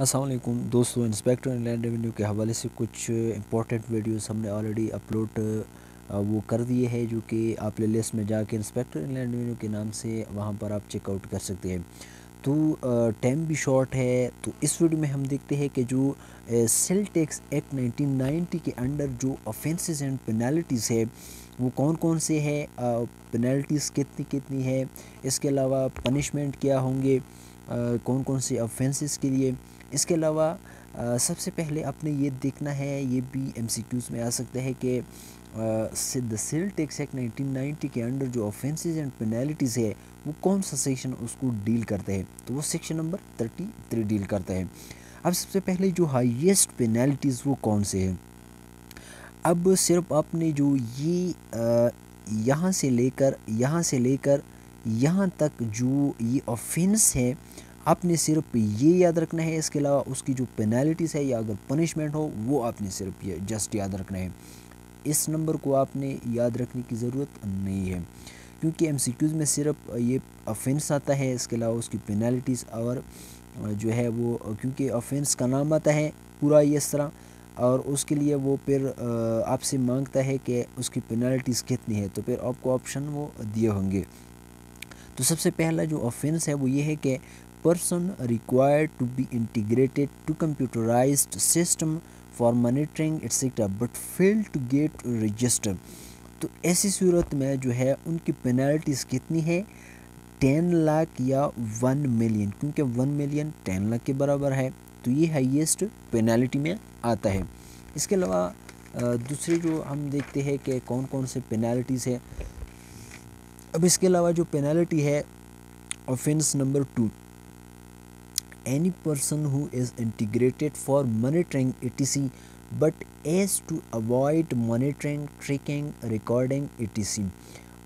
असलम दोस्तों inspector land revenue के हवाले से कुछ इंपॉर्टेंट वीडियोस हमने ऑलरेडी अपलोड वो कर दिए हैं, जो कि आप प्ले लिस्ट में जाके इंस्पेक्टर लैंड रेवेन्यू के नाम से वहाँ पर आप चेकआउट कर सकते हैं। तो टाइम भी शॉर्ट है तो इस वीडियो में हम देखते हैं कि जो सेल टैक्स एक्ट 1990 के अंडर जो ऑफेंसेस एंड पेनल्टीज़ है, वो कौन कौन से हैं पेनल्टीज़ कितनी कितनी है, इसके अलावा पनिशमेंट क्या होंगे कौन कौन से ऑफेंसेस के लिए इसके अलावा सबसे पहले आपने ये देखना है, ये भी एम में आ सकता है कि द सेल टैक्स एक्ट 1990 के अंडर जो ऑफेंसेस एंड पेनल्टीज़ है, वो कौन सा सेक्शन उसको डील करते हैं? तो वो सेक्शन नंबर 33 डील करता है। अब सबसे पहले जो हाईएस्ट पेनल्टीज़ वो कौन से हैं? अब सिर्फ़ आपने जो ये यहाँ से लेकर, यहाँ से लेकर, यहाँ तक जो ये ऑफेंस है आपने सिर्फ़ ये याद रखना है, इसके अलावा उसकी जो पेनल्टीज़ है या अगर पनिशमेंट हो, वो आपने सिर्फ़ ये जस्ट याद रखना है। इस नंबर को आपने याद रखने की ज़रूरत नहीं है, क्योंकि एम में सिर्फ़ ये ऑफेंस आता है, इसके अलावा उसकी पेनल्टीज़ और जो है वो, क्योंकि ऑफेंस का नाम आता है पूरा इस तरह, और उसके लिए वो फिर आपसे माँगता है कि उसकी पेनल्टीज़ कितनी है तो फिर आपको ऑप्शन वो दिए होंगे। तो सबसे पहला जो ऑफेंस है वो ये है कि person required to be integrated to computerized system for monitoring etc but failed to get register तो ऐसी सूरत में जो है, उनकी पेनल्टीज़ कितनी है? टेन लाख या वन मिलियन, क्योंकि वन मिलियन टेन लाख के बराबर है तो ये हाईएस्ट पेनल्टी में आता है। इसके अलावा दूसरे जो हम देखते हैं कि कौन कौन से पेनल्टीज़ है। अब इसके अलावा जो पेनल्टी है offence number two any person who is integrated for monitoring etc, but as to avoid monitoring, tracking, recording etc.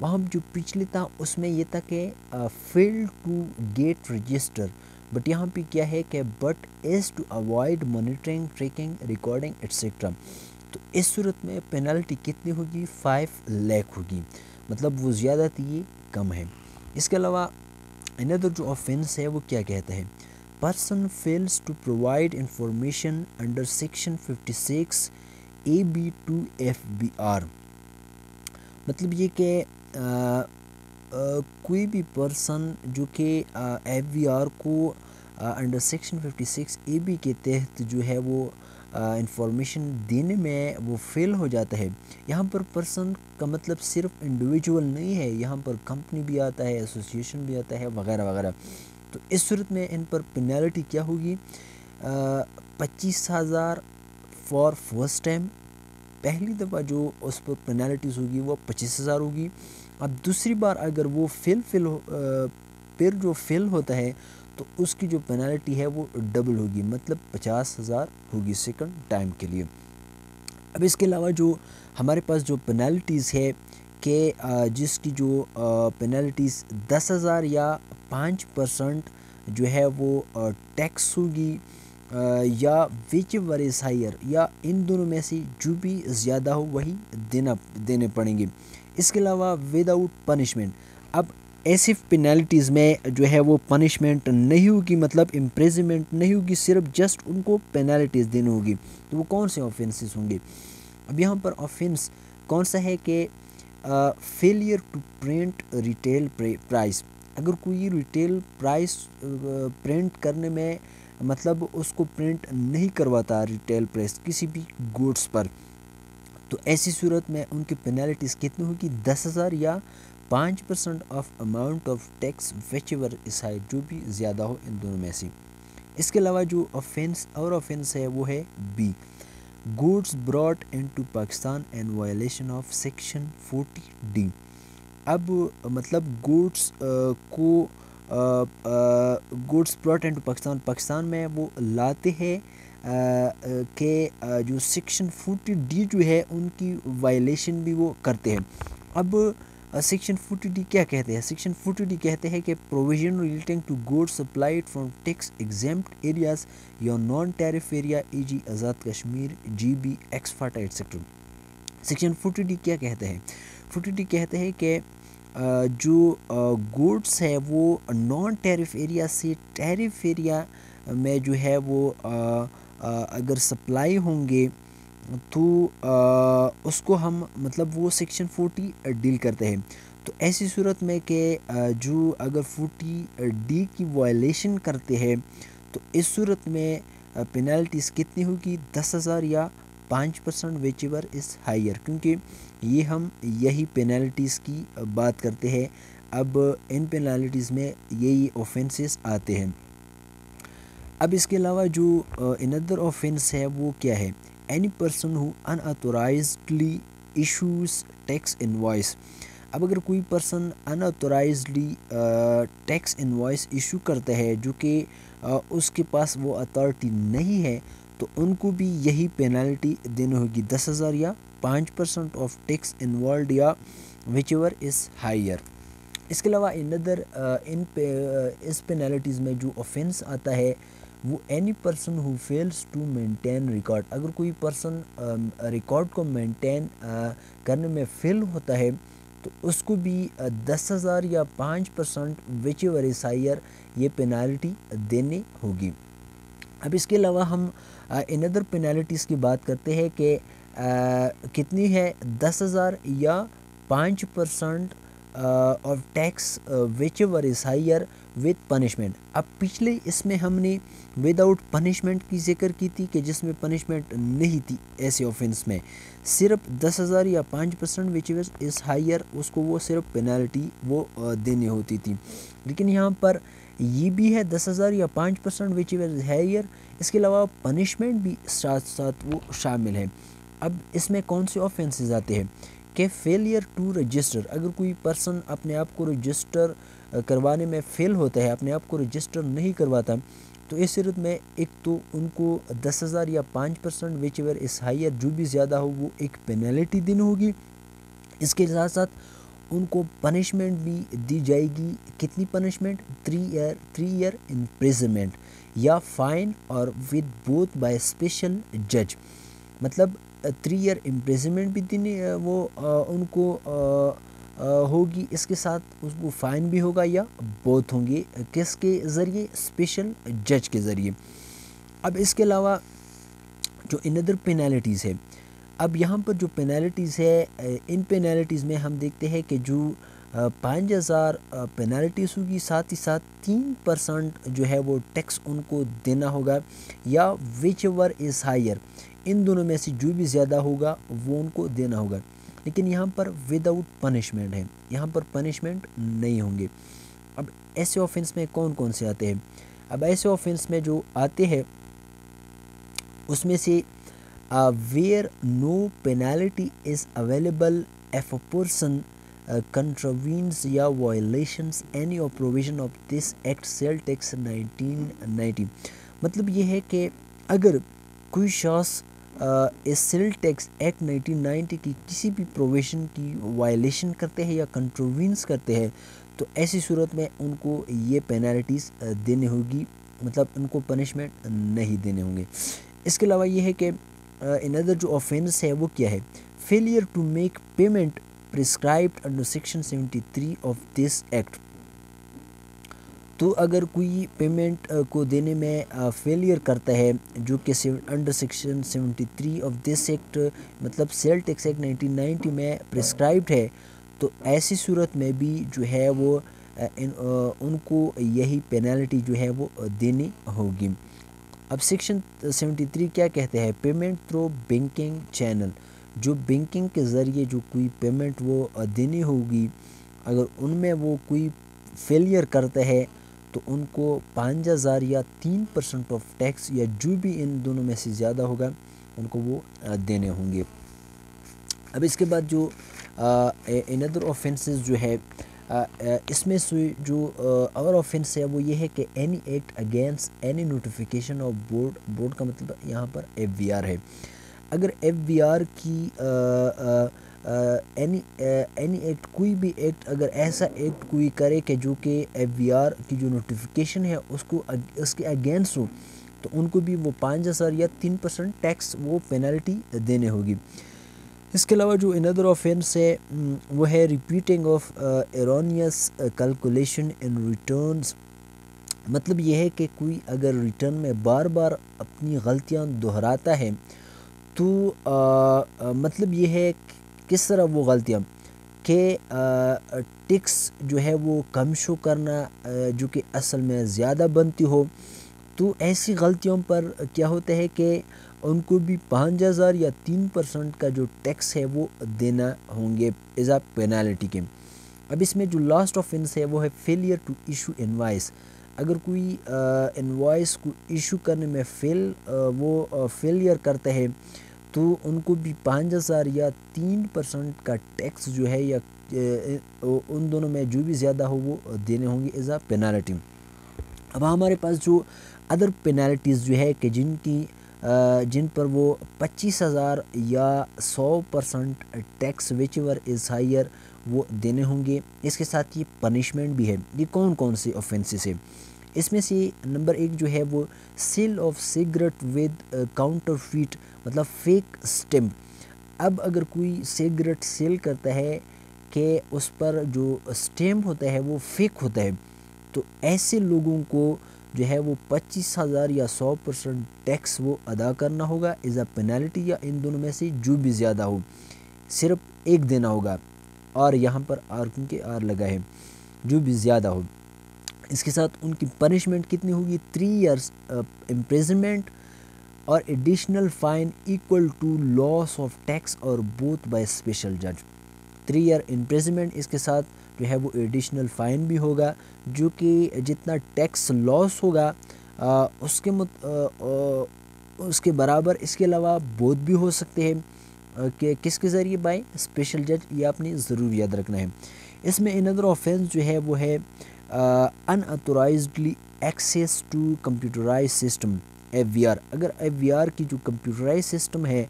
वहाँ जो पिछले था, उसमें ये था कि fail to get register but यहाँ पे क्या है कि but as to avoid monitoring tracking recording etcetera तो इस सूरत में पेनल्टी कितनी होगी? फाइव लैख होगी. मतलब वो ज़्यादा थी कम है. इसके अलावा अनदर जो ऑफेंस है, वो क्या कहता है? Person fails to provide information under section 56 A B to F B R मतलब ये कि कोई भी पर्सन जो कि एफ़ बी आर को अंडर सेक्शन 56 ए बी के तहत जो है वो इंफॉर्मेशन देने में वो फेल हो जाता है। यहाँ पर पर्सन का मतलब सिर्फ़ इंडिविजुअल नहीं है, यहाँ पर कंपनी भी आता है एसोसिएशन भी आता है, वगैरह वगैरह। तो इस सूरत में इन पर पेनल्टी क्या होगी? पच्चीस हज़ार फॉर फ़र्स्ट टाइम पहली दफ़ा जो उस पर पेनल्टीज़ होगी वो पच्चीस हज़ार होगी। अब दूसरी बार अगर वो फेल फेल फिर जो फेल होता है तो उसकी जो पेनल्टी है वो डबल होगी मतलब पचास हज़ार होगी सेकंड टाइम के लिए। अब इसके अलावा जो हमारे पास जो पेनल्टीज़ है कि जिसकी जो पेनल्टीज़ दस हज़ार या पाँच परसेंट जो है वो टैक्स होगी या विच वरिस हायर या इन दोनों में से जो भी ज़्यादा हो वही देना, देने पड़ेंगे। इसके अलावा विदाउट पनिशमेंट अब ऐसी पेनल्टीज़ में जो है वो पनिशमेंट नहीं होगी मतलब इम्प्रेजमेंट नहीं होगी, सिर्फ़ जस्ट उनको पेनल्टीज़ देनी होगी तो वो कौन से ऑफेंसेस होंगे? अब यहाँ पर ऑफेंस कौन सा है कि failure to print retail price अगर कोई रिटेल प्राइस प्रिंट करने में मतलब उसको प्रिंट नहीं करवाता रिटेल प्राइस किसी भी गुड्स पर तो ऐसी सूरत में उनकी पेनल्टीज़ कितनी होगी? दस हज़ार या पाँच percent of amount of tax whichever side जो भी ज़्यादा हो इन दोनों में से। इसके अलावा जो ऑफेंस और ऑफेंस है, वो है B goods brought into Pakistan and violation of section forty D अब मतलब गुड्स को goods brought into Pakistan Pakistan में वो लाते हैं के जो सेक्शन फोर्टी डी जो है, उनकी वायलेशन भी वो करते हैं। अब सेक्शन फोर्टी डी क्या कहते हैं? सेक्शन फोर्टी डी कहते हैं कि provision relating to goods supplied from tax exempt areas या non tariff area E G Azad Kashmir G B ex FATA etcetera section forty D क्या कहते हैं? फोर्टी डी कहते हैं कि जो गुड्स है वो नॉन टैरिफ एरिया से टैरिफ एरिया में जो है वो अगर सप्लाई होंगे तो आ, उसको हम मतलब वो सेक्शन फोर्टी डील करते हैं। तो ऐसी सूरत में कि जो अगर फोर्टी डी की वायलेशन करते हैं तो इस सूरत में पेनल्टीज़ कितनी होगी? दस हज़ार या पाँच परसेंट वेचेवर इस हायर क्योंकि ये हम यही पेनल्टीज़ की बात करते हैं। अब इन पेनल्टीज़ में यही ऑफेंसेस आते हैं। अब इसके अलावा जो इनदर ऑफेंस है वो क्या है? Any person who unauthorisedly issues tax invoice अब अगर कोई person unauthorisedly tax invoice issue करता है, जो कि उसके पास वो अथॉरिटी नहीं है तो उनको भी यही पेनल्टी देनी होगी। दस हज़ार या पाँच परसेंट ऑफ़ टैक्स इन्वॉल्व या विच एवर इज़ हायर इसके अलावा इन अदर इन पे इस पेनल्टीज़ में जो ऑफेंस आता है वो any person who fails to maintain record अगर कोई पर्सन रिकॉर्ड को मेंटेन करने में फेल होता है तो उसको भी दस हज़ार या पाँच percent whichever is higher ये पेनल्टी देनी होगी। अब इसके अलावा हम इन अदर पेनल्टीज़ की बात करते हैं कि कितनी है? दस हज़ार या पाँच percent of tax whichever is higher with punishment अब पिछले इसमें हमने विदाउट पनिशमेंट की ज़िक्र की थी कि जिसमें पनिशमेंट नहीं थी ऐसे ऑफेंस में। सिर्फ़ दस हज़ार या पाँच परसेंट विच इज़ हायर उसको वो सिर्फ़ पेनल्टी वो देनी होती थी। लेकिन यहाँ पर ये भी है, दस हज़ार या पाँच परसेंट विच इज़ हायर इसके अलावा पनिशमेंट भी साथ साथ वो शामिल है। अब इसमें कौन से ऑफेंसेस आते हैं? कि फेलियर टू रजिस्टर अगर कोई पर्सन अपने आप को रजिस्टर करवाने में फेल होता है, अपने आप को रजिस्टर नहीं करवाता तो इस सूरत में एक तो उनको दस हज़ार या पाँच percent whichever is higher जो भी ज़्यादा हो, वो एक पेनल्टी देनी होगी। इसके साथ साथ उनको पनिशमेंट भी दी जाएगी। कितनी punishment three year three year imprisonment or fine और विद बोथ बाय स्पेशल जज मतलब थ्री ईयर इम्प्रिजनमेंट भी देनी वो उनको होगी। इसके साथ उसको फ़ाइन भी होगा या बोथ होंगे। किसके ज़रिए? स्पेशल जज के ज़रिए। अब इसके अलावा जो इन अदर पेनल्टीज़ है, अब यहाँ पर जो पेनल्टीज़ है इन पेनल्टीज़ में हम देखते हैं कि जो पाँच हज़ार पेनल्टीज़ होगी, साथ ही साथ तीन परसेंट जो है वो टैक्स उनको देना होगा या विच एवर इज़ हायर इन दोनों में से जो भी ज़्यादा होगा, वो उनको देना होगा। लेकिन यहाँ पर विदाउट पनिशमेंट है। यहाँ पर पनिशमेंट नहीं होंगे। अब ऐसे ऑफेंस में कौन कौन से आते हैं? अब ऐसे ऑफेंस में जो आते हैं, उसमें से where no penalty is available if a person contravenes या violations any of provision of this act sale tax 1990 मतलब ये है कि अगर कोई शख्स इस सेल टैक्स एक्ट 1990 की किसी भी प्रोविज़न की वायलेशन करते हैं या कंट्रोवींस करते हैं तो ऐसी सूरत में उनको ये पेनल्टीज़ देनी होगी मतलब उनको पनिशमेंट नहीं देने होंगे। इसके अलावा ये है कि इन अदर जो ऑफेंस है वो क्या है? Failure to make payment prescribed under section 73 of this act तो अगर कोई पेमेंट को देने में फेलियर करता है जो कि under section 73 of this act मतलब सेल टैक्स एक्ट 1990 में प्रिस्क्राइब्ड है तो ऐसी सूरत में भी जो है वो इन, उनको यही पेनल्टी जो है वो देनी होगी। अब सेक्शन 73 क्या कहते हैं? पेमेंट थ्रू बैंकिंग चैनल जो बैंकिंग के ज़रिए जो कोई पेमेंट वो देनी होगी अगर उनमें वो कोई फेलियर करता है तो उनको पाँच हज़ार या तीन परसेंट ऑफ़ टैक्स या जो भी इन दोनों में से ज़्यादा होगा, उनको वो देने होंगे। अब इसके बाद जो इन अदर ऑफेंसेस जो है इसमें से जो और ऑफेंस है, वो ये है कि any act against any notification of board board का मतलब यहाँ पर एफ़ है। अगर एफ़ की आ, आ, एनी एनी एक्ट कोई भी एक्ट अगर ऐसा एक्ट कोई करे कि जो कि एफ़ की जो नोटिफिकेशन है उसको उसके अगेंस्ट हो तो उनको भी वो पाँच हज़ार या तीन परसेंट टैक्स वो पेनल्टी देने होगी। इसके अलावा जो इनदर ऑफेंस है वो है repeating of erroneous calculation in returns मतलब ये है कि कोई अगर रिटर्न में बार बार अपनी गलतियाँ दोहराता है तो मतलब ये है किस तरह वो गलतियाँ कि टिक्स जो है वो कम शो करना जो कि असल में ज़्यादा बनती हो। तो ऐसी गलतियों पर क्या होता है कि उनको भी पाँच हज़ार या तीन परसेंट का जो टैक्स है वो देना होंगे एज आ पेनाल्टी के। अब इसमें जो लास्ट ऑफेंस है वो है फेलियर टू इशू इन्वाइस अगर कोई इन्वाइस को इशू करने में फेल वो फेलियर करता है तो उनको भी पाँच हज़ार या तीन परसेंट का टैक्स जो है या उन दोनों में जो भी ज़्यादा हो, वो देने होंगे एज आ पेनाल्टी अब हमारे पास जो अदर पेनाल्टीज़ जो है कि जिनकी जिन पर वो पच्चीस हज़ार या सौ percent tax whichever is higher वो देने होंगे। इसके साथ ये पनिशमेंट भी है। ये कौन कौन से ऑफेंसेस है? इसमें से नंबर एक जो है वो sale of cigarette with counterfeit मतलब फेक स्टिम्प अब अगर कोई सिगरेट सेल करता है कि उस पर जो स्टैम्प होता है वो फेक होता है तो ऐसे लोगों को जो है वो पच्चीस हज़ार या सौ परसेंट टैक्स वो अदा करना होगा। इज़ अ पेनल्टी या इन दोनों में से जो भी ज़्यादा हो, सिर्फ़ एक देना होगा। और यहाँ पर आर क्योंकि आर लगा है, जो भी ज़्यादा हो। इसके साथ उनकी पनिशमेंट कितनी होगी? थ्री ईयर्स इम्प्रेजनमेंट और additional fine equal to loss of tax और बोथ बाय स्पेशल जज थ्री ईयर इम्प्रेजनमेंट इसके साथ जो है वो एडिशनल फ़ाइन भी होगा जो कि जितना टैक्स लॉस होगा आ, उसके मुत, आ, आ, उसके बराबर इसके अलावा बोध भी हो सकते हैं। कि किसके ज़रिए बाय स्पेशल जज ये आपने ज़रूर याद रखना है। इसमें अनदर ऑफेंस जो है वो है unauthorisedly access to computerise system F अगर एफ़ की जो कंप्यूटराइज सिस्टम है,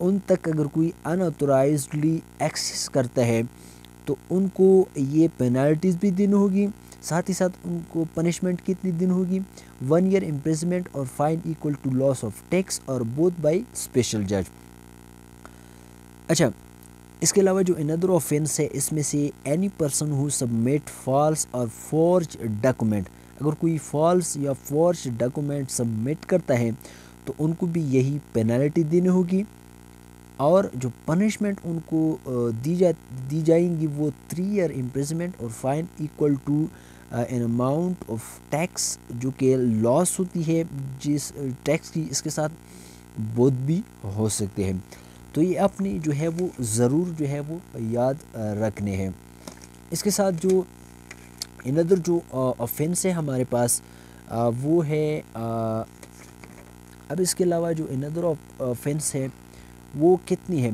उन तक अगर कोई अनऑथोराइजली एक्सेस करता है तो उनको ये पेनल्टीज़ भी देनी होगी। साथ ही साथ उनको पनिशमेंट कितनी दिन होगी? वन ईयर इम्प्रेजमेंट और fine equal to loss of tax और बोथ बाय स्पेशल जज अच्छा इसके अलावा जो अनदर ऑफेंस है, इसमें से any person who submit false और फॉर्ज डॉक्यूमेंट अगर कोई फॉल्स या फॉर्ज डॉक्यूमेंट सबमिट करता है तो उनको भी यही पेनल्टी देनी होगी। और जो पनिशमेंट उनको दी जा, दी जाएँगी, वो थ्री ईयर इम्प्रेजमेंट और fine equal to an amount of tax जो कि लॉस होती है, जिस टैक्स की इसके साथ बोध भी हो सकते हैं। तो ये अपने जो है वो ज़रूर जो है वो याद रखने हैं। इसके साथ जो इनदर जो ऑफेंस है हमारे पास वो है अब इसके अलावा जो इनदर ऑफेंस है वो कितनी है?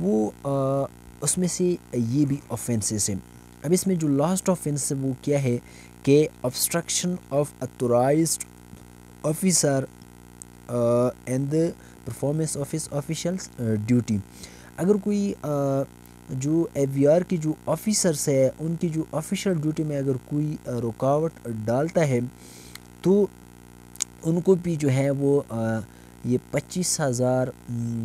वो आ, उसमें से ये भी ऑफेंसेस हैं। अब इसमें जो लास्ट ऑफेंस है वो क्या है कि obstruction of authorise officer and the performance of his officials duty अगर कोई आ, जो एफ़ की जो ऑफिसर्स है उनकी जो ऑफिशियल ड्यूटी में अगर कोई रुकावट डालता है तो उनको भी जो है वो आ, ये पच्चीस हज़ार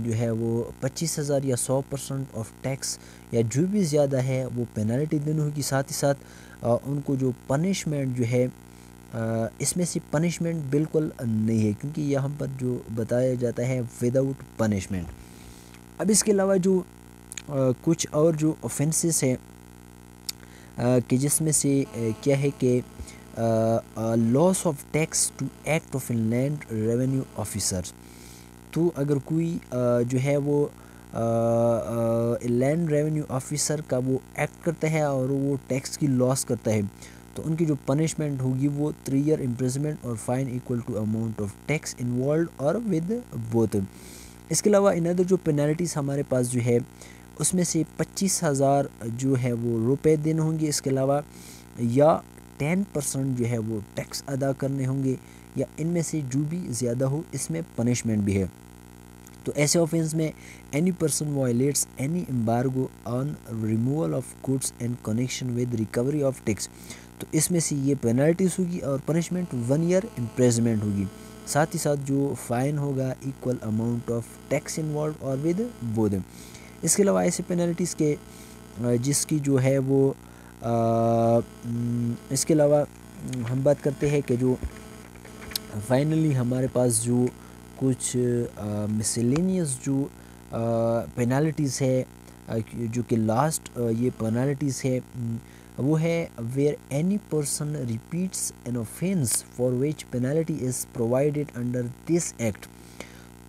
जो है वो पच्चीस हज़ार या सौ परसेंट ऑफ़ टैक्स या जो भी ज़्यादा है वो पेनल्टी देनी होगी। साथ ही साथ उनको जो पनिशमेंट जो है इसमें से पनिशमेंट बिल्कुल नहीं है क्योंकि यहाँ पर जो बताया जाता है विदाउट पनिशमेंट अब इसके अलावा जो आ, कुछ और जो ऑफेंसेस हैं कि जिसमें से क्या है कि loss of tax to act of inland revenue officers तो अगर कोई आ, जो है वो लैंड रेवेन्यू ऑफिसर का वो एक्ट करता है और वो टैक्स की लॉस करता है तो उनकी जो पनिशमेंट होगी वो थ्री ईयर इम्प्रेजमेंट और fine equal to amount of tax involve और विद बोथ इसके अलावा इन अदर जो पेनल्टीज़ हमारे पास जो है, उसमें से पच्चीस हज़ार जो है वो रुपए देने होंगे। इसके अलावा या टेन परसेंट जो है वो टैक्स अदा करने होंगे या इनमें से जो भी ज़्यादा हो, इसमें पनिशमेंट भी है। तो ऐसे ऑफेंस में any person violates any embargo on removal of goods and connection with recovery of tax तो इसमें से ये पेनल्टीज होगी और पनिशमेंट वन ईयर इम्प्रेजमेंट होगी। साथ ही साथ जो फाइन होगा equal amount of tax involve और विद बोध इसके अलावा ऐसे पेनल्टीज़ के जिसकी जो है वो आ, इसके अलावा हम बात करते हैं कि जो फाइनली हमारे पास जो कुछ मिसलिनियस जो पेनल्टीज़ है जो कि लास्ट ये पेनल्टीज़ है वो है where any person repeats an offence for which penalty is provided under this act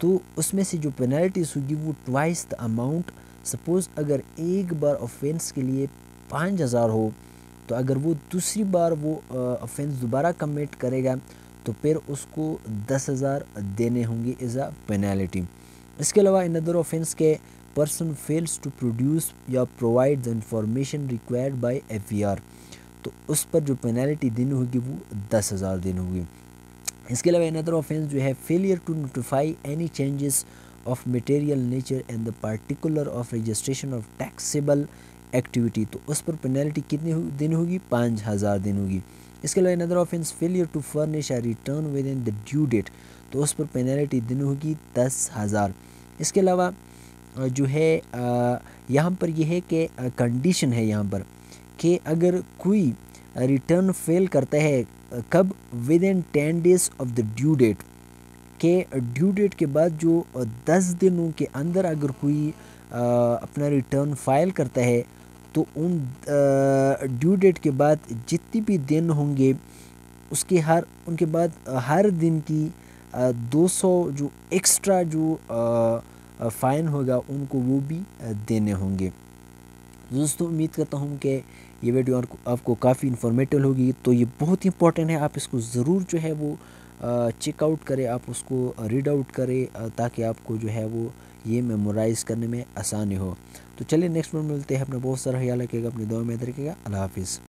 तो उसमें से जो पेनल्टीज होगी, वो ट्वाइस द अमाउंट सपोज़ अगर एक बार ऑफेंस के लिए पाँच हज़ार हो तो अगर वो दूसरी बार वो ऑफेंस दोबारा कमिट करेगा तो फिर उसको दस हज़ार देने होंगे एज आ पेनल्टी इसके अलावा इन अदर ऑफेंस के पर्सन फेल्स टू प्रोड्यूस या provide the information required by F तो उस पर जो पेनल्टी देनी होगी वो दस हज़ार देनी होगी। इसके अलावा अनदर ऑफेंस जो है failure to notify any changes of material nature and the particular of registration of taxable activity तो उस पर पेनल्टी कितनी देनी होगी? पाँच हज़ार देनी होगी। इसके अलावा another offence failure to furnish a return within the due date तो उस पर पेनल्टी देनी होगी दस हज़ार। इसके अलावा जो है यहाँ पर यह है कि कंडीशन है यहाँ पर कि अगर कोई रिटर्न फेल करता है कब? Within ten days of the due date के ड्यू डेट के बाद जो दस दिनों के अंदर अगर कोई अपना रिटर्न फ़ाइल करता है तो उन ड्यू डेट के बाद जितनी भी दिन होंगे, उसके हर, उनके बाद हर दिन की 200 जो एक्स्ट्रा जो फ़ाइन होगा, उनको वो भी देने होंगे। दोस्तों, उम्मीद करता हूँ कि ये वीडियो आपको काफ़ी इन्फॉर्मेटिव होगी तो ये बहुत इंपॉर्टेंट है। आप इसको ज़रूर जो है वो चेकआउट करें, आप उसको रीड आउट करें ताकि आपको जो है वो ये मेमोराइज़ करने में आसानी हो। तो चलिए नेक्स्ट में मिलते हैं। अपना बहुत सारा ख्याल रखिएगा, अपनी दुआ में रखिएगा। अल्लाह हाफिज़।